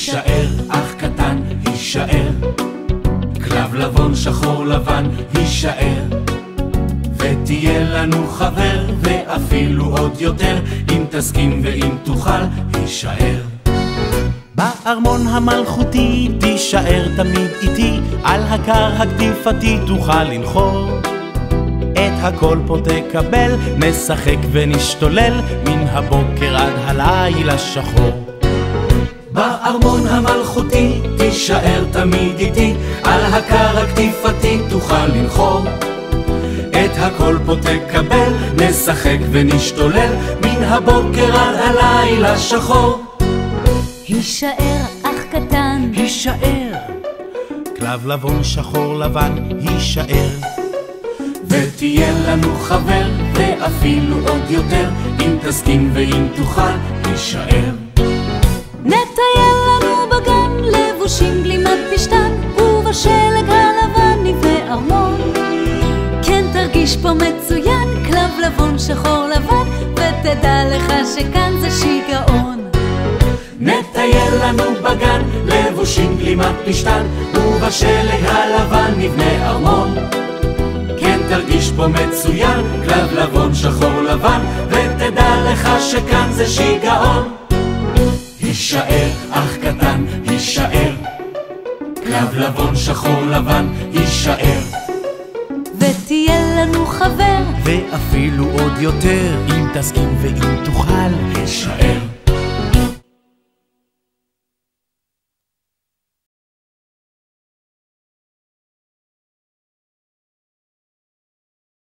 הישאר אח קטן, הישאר. כלב לבון, שחור לבן, הישאר. ותהיה לנו חבר, ואפילו עוד יותר, אם תסכים ואם תוכל, הישאר. בארמון המלכותי תישאר תמיד איתי, על הקר הקטיפתי תוכל לנחור. את הכל פה תקבל, נשחק ונשתולל, מן הבוקר עד הלילה שחור. בארמון המלכותי תישאר תמיד איתי, על הקר הקטיפתי תוכל לנחור. את הכל פה תקבל, נשחק ונשתולל, מן הבוקר עד הלילה שחור. הישאר אח קטן, הישאר. כלב לבון שחור לבן, הישאר. ותהיה לנו חבר, ואפילו עוד יותר, אם תסכים ואם תוכל, הישאר. נטייל לנו בגן, לבושים גלימת פשתן, ובשלג הלבן נבנה ארמון. כן תרגיש פה מצוין, כלב לבון שחור לבן, ותדע לך שכאן זה שיגעון. נטייל לנו בגן, לבושים גלימת פשתן, ובשלג הלבן נבנה ארמון. כן תרגיש פה מצוין, כלב לבון שחור לבן, ותדע לך שכאן זה שיגעון. הישאר, אח קטן, הישאר. כלב לבון שחור לבן, הישאר. ותהיה לנו חבר, ואפילו עוד יותר, אם תסכים ואם תוכל, הישאר.